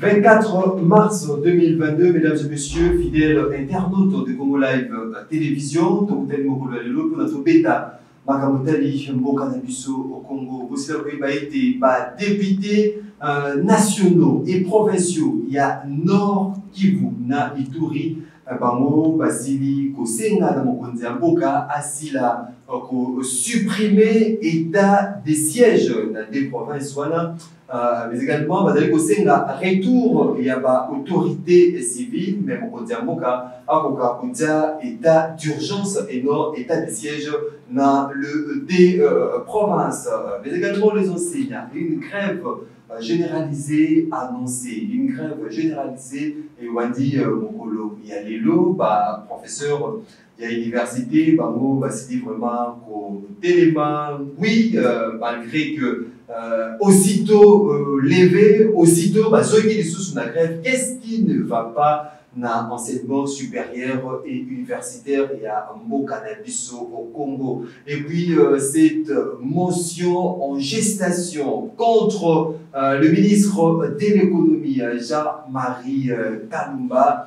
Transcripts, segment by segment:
24 mars 2022, mesdames et messieurs, fidèles internautes de Congo Live Télévision, donc tel mokolo ya lelo mpona tobeta makambo etali mboka na biso au congo bosila koyeba ete badepute euh, nationaux et provinciaux ya nord kivu na ituri euh, bango basili kosenga na mokonzi ya mboka asila euh, kosupprime état de siège na de province wana Euh, mais également bazali kosenga retour ya baautorité civile me mokonzi ya mboka akoka kotya état d'urgence et non état de siège na le des euh, provinces mais également les enseignants une grève euh, généralisée annoncée une grève généralisée ewandi euh, mokolo ya lelo baprofesseur université bango basili vraiment téléman. oui malgré que euh, aussitôt euh, levé, aussitôt, bah, sous la grève, qu'est-ce qui ne va pas dans l'enseignement supérieur et universitaire et à du cannabis au, Congo. Et puis, euh, cette motion en gestation contre le ministre de l'économie, Jean-Marie Kalumba,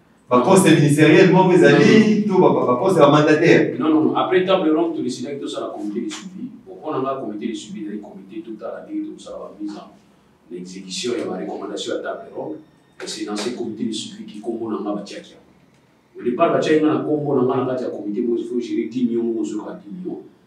Ba poste ministériel moko ezali to ba poste ya mandataire. Non non, après table ronde to décida que ça la comité de suivi. Au point on a comité de suivi, le comité tout à la tête tout ça va mise en exécution et ma recommandation à table ronde. Et c'est dans ce comité de suivi qui combo na ba tiakia. Au départ ba tiakia na combo na ba na comité moi il faut gérer 10 millions aux autres 10 millions.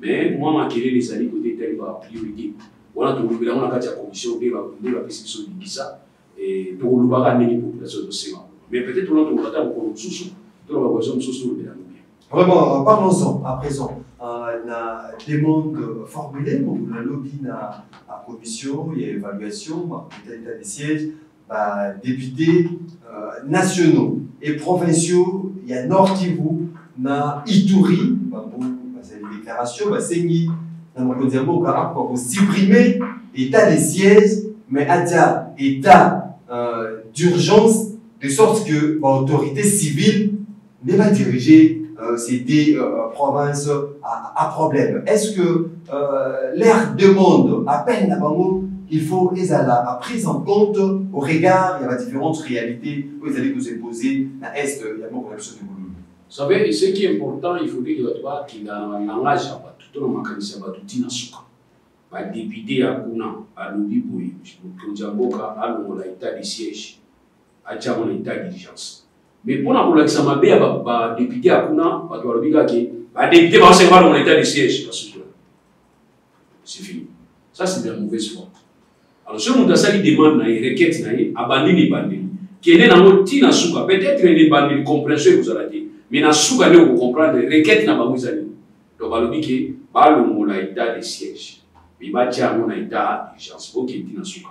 Mais mwa makelele ezali kote etali ba priorite wana tokolobela yango na kati ya commission mpe nde bapesi biso ndingisa eh, mpo kolobaka ndenge population ezosenga mais peut-être wana tokokata mokolo mosusu to na bakoalition mosusu tolobela yango bien vraiment euh, parlons-en à présent euh, na demande formulée mokolo nalobi na commission ya évaluation makita état de siège ba députés euh, nationaux et provinciaux ya Nord Kivu na Ituri bango bazali déclaration basengi na mokonzi ya mboka akoka kosupprime état de siège mais atia état euh, d'urgence de sorte que baautorité civile nde ba diriger euh, ces deux euh, provinces à, à problème est ce que euh, leur demande appelle na bango il faut ezala à prise en compte au regard ya ba différentes réalités oyo ezali kose poser na est ya moko na biso tokolo Vous savez, ce qui est important, il faut dire que tu as qu'il a un langage à battre, tout le monde a dit à battre, tu n'as pas. Ma députée à Kuna, à Loubi Boy, je me dis à Boka, à Longola, état de siège. atia yango na etat d'urgence mais mpo na kolakisa mabe ya badepute ya kuna bato balobi kaka ke badepute baosenga balongo na etat de siège basusu wana c'est fini ça c'est de la mauvaise foi alors soki moto asali demande na ye requête na ye abandi na ebandeli kende nango ti na suka peut-être na ebandeli compréhension ekozala te mais na suka nde okocomprendre requête na bango ezali donc balobi ke balongola etat de siège mais batia yango na etat d'urgence okende ti na suka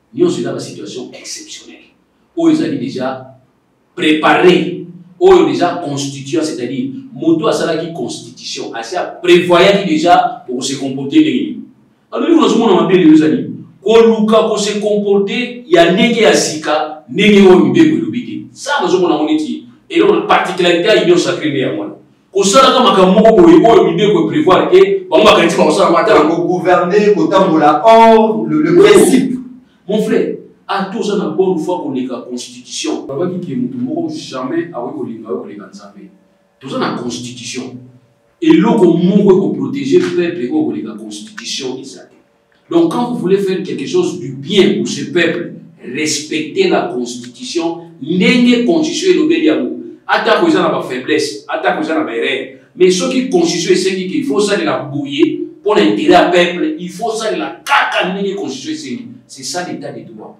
nyonso eza basituation exceptionnelle oyo ezali déjà préparé oyo déjà constituant c'est-à-dire moto asalaki constitution asi aprévoyaki déjà pokose comporte ndenge nini alobi nazomona mabe lelo ezali koluka kose comporte ya ndenge ya sika ndenge oyo mibeko elobi te sa nazomona yango neti eloko particularité ya union sacré nde yango wana kosalaka makambo moko boye oyo mibeko eprevoir te bango bakanisi bakosala yango ata kogouverne kotambola or le principe mon frère ata oza na bonne foi koleka constitution babaki ke moto moko jamais akoki kolinga yo koleka nzambe toza na constitution eloko moko ekoprotege peuple oyo koleka constitution eza te Donc quand vous voulez faire quelque chose du bien pour ce peuple, respectez la constitution, ndenge constitution elobeli yango. Atako eza na ba faiblesse, atako eza na ba erreur, mais soki constitution esengi qu'il faut ça de la bouiller pour l'intérêt à peuple, il faut ça de la kaka ndenge constitution esengi. C'est ça l'état de droit.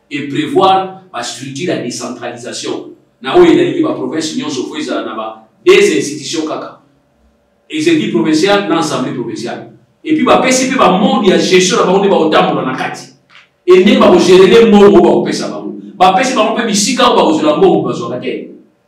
e prevoir ba structure ya decentralisation na oyo elaliki ba province nyonso fo ezala na ba des institutions kaka executif provincial na assemblée provinciale et puis bapesi mpe bamode ya gestion na bango nde bakotambola na kati e ndenge bakogerele mbongo oyo bakopesa bango bapesi bango mpe bisika oyo bakozwela mbongo bazwaka te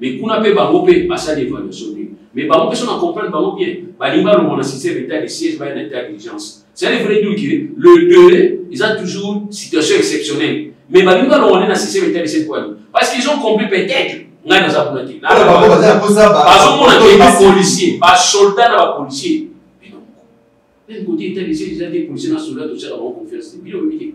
mais kuna mpe bango mpe basali évaluation te mais bango mpe so na comprendre bango bien balingi balongwa na système état de siège baya na état d'urgence cest vrai dire que le délai eza toujours situation exceptionnelle mais balingi balongwa nde na système état de siège poani parce qu'ils ont compris peut-être ngai naza kuna te bazomona te bapolicier basoldat na bapolicier bino moko même côté état de siège eza te policier na soldat totyaka bango confiance te bino boyebi te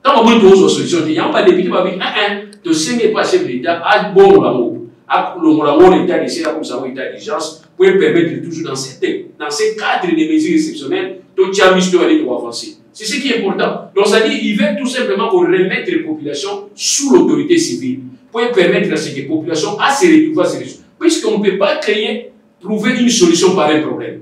ntango amoni tozwa solution te yango badepute babi ee eh, eh, tosengi epa chef de l'état abongola yango akolongola yango na état desel akomisa yango état d'urgence mpo epermettre toujours dans certain dans ce cadre des mesures exceptionnelles totya miso to yande tokoavancer c'est ce qui est important donc ça dit il veut tout simplement ko remettre les populations sous l'autorité civile mpo epermettre à ce que population a se retrouver à se résoudre puisqu'on ne peut pas créer trouver une solution par un problème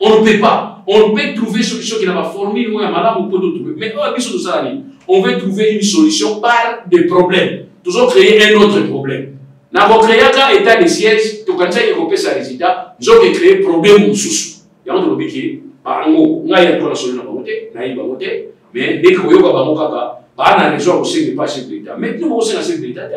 on ne peut pas on ne peut trouver solution qui n'a pas formule ou un malade ou peut trouver mais on a besoin de ça on veut trouver une solution par des problèmes toujours créer un autre problème na bokreaka état de siège tokanisaki ekopesa résultat nzoka ecree problème mosusu yango tolobi ke bango ngai ya tona solo na bango te nayebi bango te mais ndenge koyoka bango kaka baa na raison ya kosenga epa chef de l'état mais bino bokosenga chef de l'état te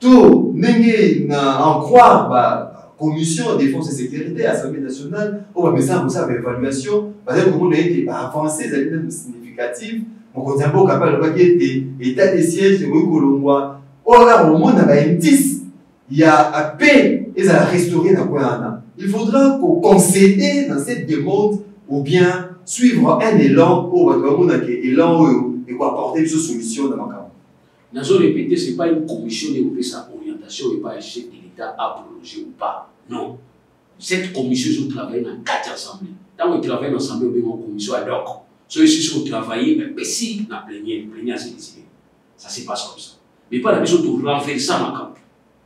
to ndenge na en croire ba commission défense et sécurité assemblée nationale oyo bamesana kosala baévaluation bazali komona ete baavance ezali nano significative mokonzi ya mboka mpe alobaki ete état de siège ekoki kolongwa oyo kaka komona baindice ya paix ezala restauré na koya wana il faudra koconcéder na cette demande ou bien suivre un élan oyo bato bamonaka élan oyo ekoapporte biso solution na makambo Nazo repeter c'est pas une commission de opesa orientation epa ya chef de l'etat a prolonger ou pas. Non. Cette commission ezo travailler na kati assemblée. Tango travailler na assemblée obengwa commission ad hoc. Soki sisi o travailler mais pesi na plénière, plénière se décider. Ça se passe comme ça. Mais pas na biso to renverser makambo.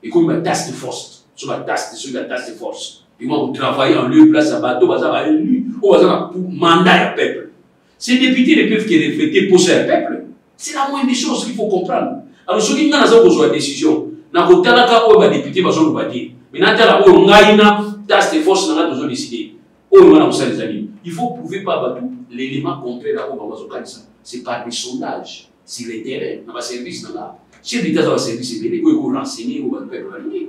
Ekomi ba task force. So ba task, so ba task force. Bima ko travailler en lieu place ya bato baza ba élu oyo baza na mandat ya peuple. Ces députés ne peuvent que refléter posa ya peuple. C'est la moindre chose qu'il faut comprendre. Alors soki ngai naza kozwa décision na kotalaka oyo badepute bazoloba te me natala oyo ngai na taste force na ngai tozo décide oyo ngai nakosala eza nini il faut prouver pa bato l'élément complet na oyo bango bazokanisa c'est par des sondages sur le terrain na baservice na ngai chef d'état aza baservice ebele oyo ekorenseigner oyo bapeuple balingi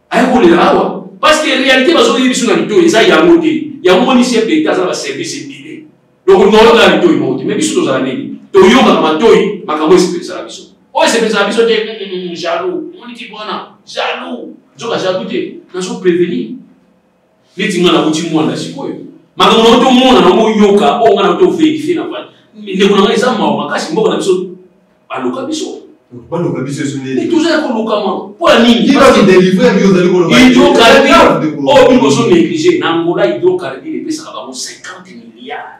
aya kolela awa parce que réalité bazoyebi biso na mito eza yango te yango moni chef d'état aza na baservice ebele donc nolona na mitoi moko te mais biso tozala nini toyokaka matoi makambo esepelisaka biso oyo esepelisaka biso te mm, mm, mm, jaloux moni ti bwana jaloux nzoka jaloux te nazo prévenir neti nga nakuti mwana sikoyo makambo na otomona na oyoka oyo nga na otoverifie na vani ndeko na ngai eza mawa makasi mboka na biso baloka biso baloka biso esoneli tozali kolokama mpo ya niniidokarbi oyo bino bozo néglige na angola hydrocarbi epesaka bango 50 milliard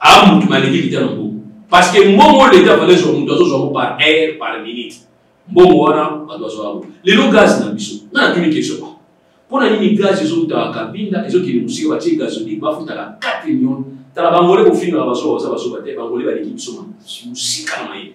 a mutu maliki lita na mbuku parce que mbongo leta fale zwa mutu azozwa yango par air par minute mbongo wana bato bazwa yango lelo gaz na biso nga natuni question ba mpo na nini gaz ezokutaka kabinda ezokende mosika batie gazoli bafutaka 4 million tala bangole kofingaka bazoba baza bazoba te bangole baleki biso mosika na mayele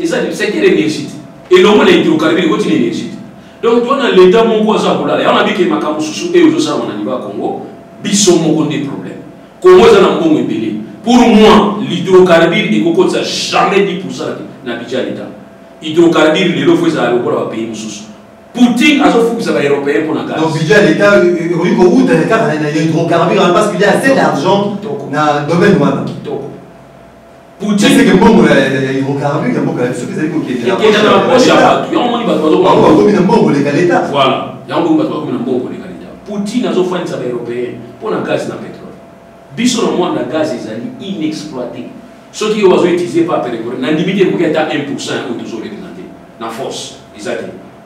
eza secteur énergie te elongo na hydrocarbure ekoti na énergie te donc toa na leta moko aza kolala yango nabike makambo mosusu oyo ozosalama na nivo ya congo biso moko nde problème congo eza na mbongo ebele pour moi l'hydrocarbure ekokotisa jamais 10 pourcent na budget ya leta hydrocarbure lelo fo ezala lokola bapays mosusu Poutine a focus à l'européen pour la gaz. Donc budget l'État, oui, au bout d'un écart, il y a hydrocarbures, parce qu'il y a assez d'argent dans le domaine. Poutine que mbongo ya hydrocarbure ya mboka soki ezali kokende na poche ya bato yango moni bato bazobango bakomi na mbongo leka leta voilà yango moni bato bakomi na mbongo leka leta Poutine azofandisa ba européen mpo na gaz na pétrole biso na mwana na gaz ezali inexploité soki yo bazoutilize pa pétrole nandimi te ekoki ata 1 pourcent oyo tozorepresente na force eza te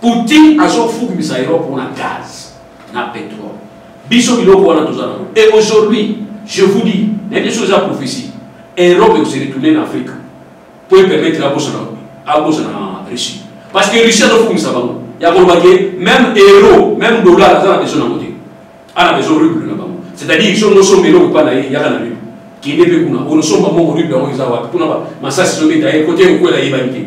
Poutine azo fugmisa Europe pona gaz na petrole. Biso biloko wana toza nango. Et aujourd'hui, je vous dis, na biso eza prophétie. Europe eko se retourner na Afrique pour permettre la bosse na bosse na Russie. Parce que Russie azo fugmisa bango. Ya koloba ke même euro, même dollar aza na besoin nango te. Ana besoin ruble na bango. C'est-à-dire soki osomba eloko epai na ye yaka na ruble. Kende mpe kuna, onosomba moko ruble yango eza wapi? Kuna masasi ezobeta ye kote okwela yebani te.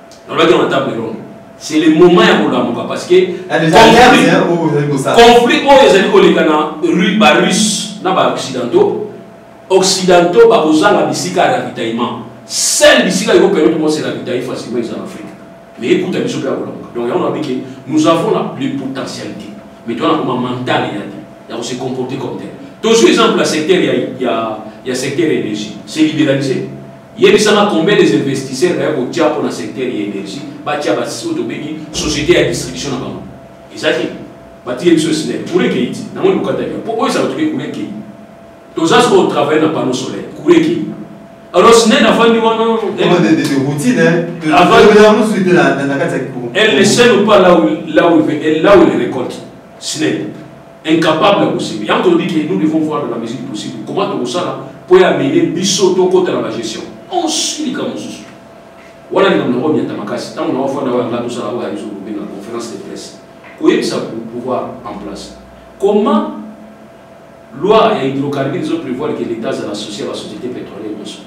nalobaki na table ronde c'est le moment ya kolamuka parce que conflit oyo ezali koleka na barusse na baoccidentaux occidentaux bakozanga bisika ya ravitaillement seul bisika ekopermettre moi se ravitaille facilement eza na afrique mais ekuta biso mpe ya kolamuka donc yango nabi ke nous avons la les potentialité mais towana koma mental ya te ya kose comporter comme tel tozwi exemple ya secteur ya secteur énergie c'est libéralisé yebisa nga combien des investisseurs baya kotia mpo na secteur ya énergie batia baoyo tobengi société ya distribution na bango eza te batiye biso snel cour ekei ti nango libukata bia mpo oyo ezala toke cour ekei toza soko otravaille na panneau solaire cour ekei alors snel afandi wana elle ne sème pas là où, là où, là où il récolte snel incapable ya kosimba yango tolobi ke nous devons voir de la musique possible comment tokosala mpo ya mene biso tokota na bagestion osilika mosusu wana likambo na komiata makasi ntango na wafanda oyo yanga tosala oyo ayezo kobenga conférence de presse koyebisa pouvoir en place comment loi ya hydrocarbure ezo prévoir ke l'état azala associé ya basociété pétrolière nyonso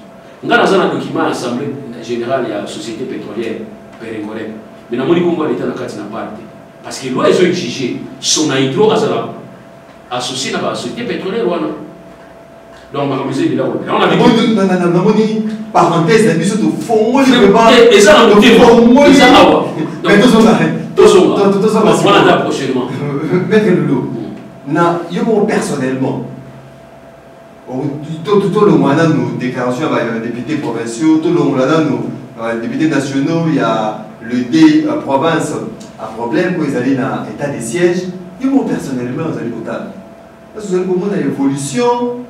ngai naza na document ya assemblée générale ya société pétrolière perengoren me namoni kombo ya leta na kati na part te Parce que loi ezo exige son hydro azala associé na ba société pétrolière wana. Donc makambo eza ebela ko. Na na na namoni parenthèse na biso to fongoli vraiment. Eza na motivo. Fongoli eza awa. Donc to zonga. To zonga. To zonga. Voilà la prochainement. Maître Lulu. Na yo personnellement tolongola nanu déclaration ya badepute provinciaux tolongola nanu badepute nationaux ya le d euh, province a problème oyo ezali na état de siège yo mo personnellement ozali kotala parce ozali komona évolution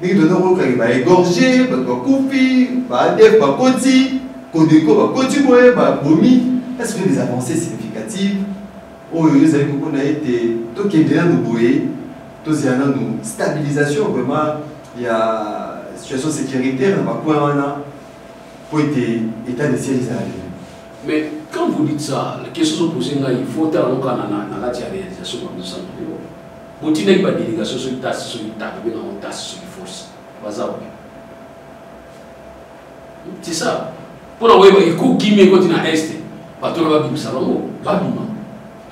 ndenge toza koyokaki baégorge bato bakufi baadef bakoti kodeko bakoti boye babomi est-ce que des avancées significatives oyo ezali kokona ete tokende nanu boye tozela nanu stabilisation vraiment ya situation sécuritaire na bacoin wana mpo ete état de siège ezala lelo mais quand vous dites ça la question ozopose ngai faut otala nokana na kati ya réalisation bamizosana lelo botindaki badélégation soki tasi soki tata mpe nango tasi soki force baza wapi c'est ça mpo na koyeba ekokimi ekoti na este bato na babimisa bango babima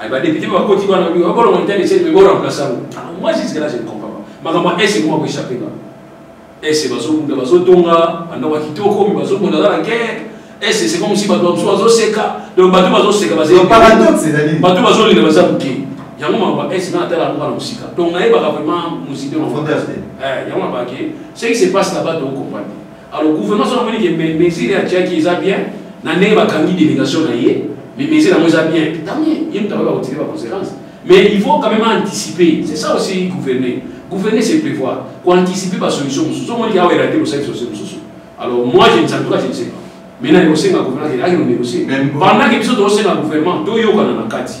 Ay ba député ba koti bana bi ba bolongo ntende c'est mais bon remplaçant. Ah moi jusque là je ne comprends pas. Makama est comment ko échapper là. Est ba zo bunda ba zo tonga, banda wa kitoko mi ba zo bunda la guerre. Est c'est comme si ba doit so zo seka. Donc ba ba zo seka ba zo. Donc paradoxe c'est d'aller. Ba ba zo lina ba za buke. Yango ma ba est na tala ba musika. Donc na ba vraiment musika. Eh, yango ba ke. Ce qui se passe là-bas donc comprendre. Alors gouvernement soki amoni ke mesure atiaki eza bien na ndenge bakangi délégation na ye mais mesure yango eza bien tamie ye moto akoki bakotire baconséquence mais il faut quand même anticiper c'est ça aussi gouverner gouverner c'est prévoir koanticiper basolution mosusu omoni awa erate bosali solution mosusu alors moi je ne sais pas je ne sais pas maintenant ekosenga gouvernement ake nonegocier pendant ke biso tozosenga gouvernement toyokana na kati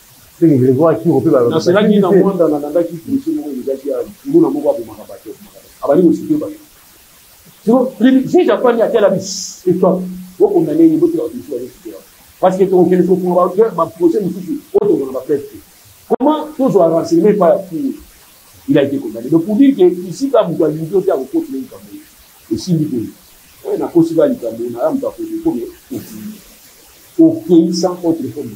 Seke Gregoire Kiro mpe ba. Naselaki na Mwanda na landaki policier moko elobaki ya nguna moko abomaka bato abandi kosute bato. Siko juge afandi atela bis histoire bo condamner ye botika bato mosusu bazosute yango parce que tokokende tokofunga ba projet mosusu oyo tozana ba preuve te. Comment tozwa renseignement epai ya cour il a été condamné donc pour dire que ici ka moto alingi yo te akokotela likambo ye esimbi te oyo nakosi ba likambo naya moto akoki kome okei sans autre forme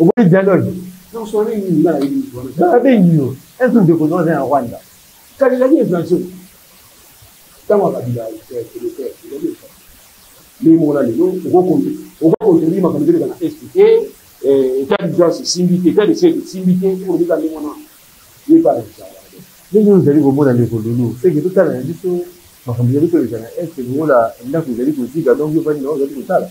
omoni dialogue abengi yo ezo ndeko noza ya rwanda kalelaki inflation ntango akabila ndenge moko na lelo okokontribue makambo ezoleka na est te etat d'urgence esimbi te etat de siège esimbi te olobika ndenge wana yebala ndenge ozali komona ndeko lulu seke totala na biso makambo ezali koleka na est lokola ndako ezali kozika donc yo vandi na ozali kotala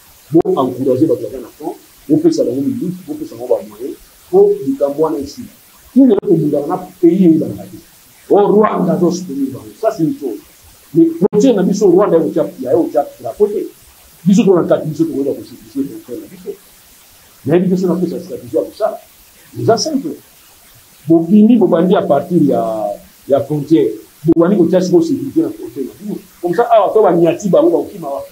Bo encourager bato baza na camp, bopesa bango minduki, bopesa bango ba moyen mpo likambo wana esila. Nini eloko bundaka na pays ezalaka te. O oh, Rwanda azo soutenir bango, ça c'est une chose. Mais frontière na biso Rwanda ya kotia ya kotia drapeau te. Biso tona kati biso tokoyeba ko sécuriser frontière na biso. Nayebi biso na pesa stratégie ya kosala. Eza simple. Bobimi bobandi à partir ya ya frontière. Bobandi kotia siko sécurité na frontière na biso. Comme ça awa to banyati bango bakokima wapi.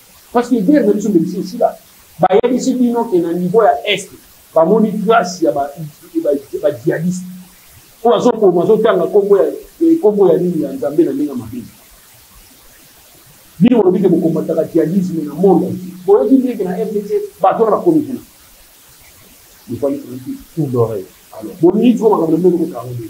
Parce que guerre na biso nde biso esila. Bayebisi bino ke na niveau ya est bamoni place ya ba ba djihadiste oyo azoboma azotanga nkombo ya nkombo ya nini ya nzambe na ndenge mabe bino bolobi ke bokombataka djihadisme na monde boyoki ndenge na rdc bato na bakomi kuna bofandi tout d'oreille alors bolingi tiko makambo na mbele kotango ndenge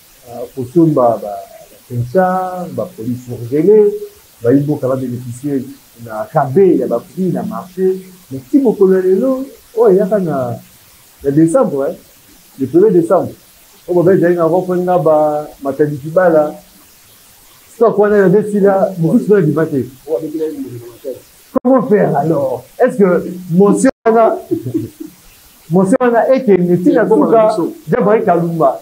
kosomba ba Princhard, ba police orgele, ba iboka ba beneficier na rabe ya ba prix na marche, mais ti mokolo ya lelo oyo eyaka na na decembre eh, le premier decembre oyo baba ezali na rond point ngaba matadi kibala stock wana na nde sila mosusu mpe na bima te comment faire alors est ce que motion wana motion wana ekende ntina suka jean marie kalumba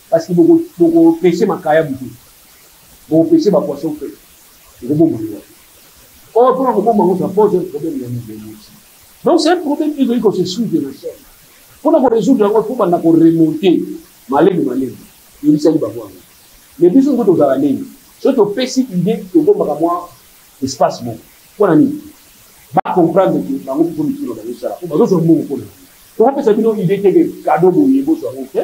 Parce que boko boko pêcher makaya bouté. Boko pêcher ba poisson frais. Boko bomba yo. Or pour ko bomba ça pose un problème ya mibeli. Donc c'est un problème qui doit se suivre na chaîne. Pour ko résoudre yango faut banda ko remonter malemi malemi. Yebisa ba bwana. Mais biso ngo tozala nini? Soki topesi idée tobombaka mwa espace moko. Mpo na nini? bacomprendre ke bango mpo mikino bazosala mpo bazozwa mbongo mpo na yango tokopesa bino idée te ke kado boye bozwa yango te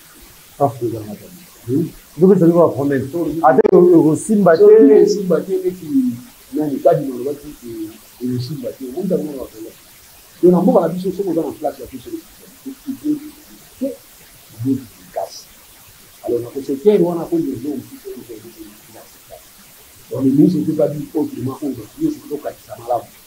ndoki ezali kaka problème ata ekosimba te esimba te neti nani kadi nalobaki ekosimba te omonitaka nanga problème to na mboka na biso soki oza na place ya biso kasi alors nakosekere wana akoyende mosusu oyo ministre te babi autrement oyo nyonso tokatisa malamu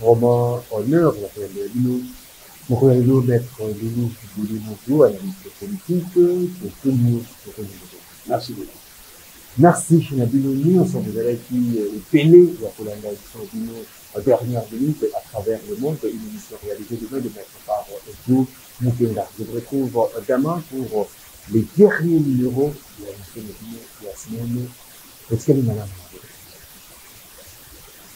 Vraiment honneur na koyamba ya bino mokolo ya lelo maître Denis Kibuli Mutu analyste politique tokumbi yo kitoko ndeko. Merci beaucoup. Merci na bino nyonso bozalaki ebele ya kolanda emission na bino dernière minute à travers le monde une émission réalisée demain de maître par Joe Mukenga. Je vous retrouve demain pour le dernier numéro de la mission de la semaine. Est-ce qu'elle est malade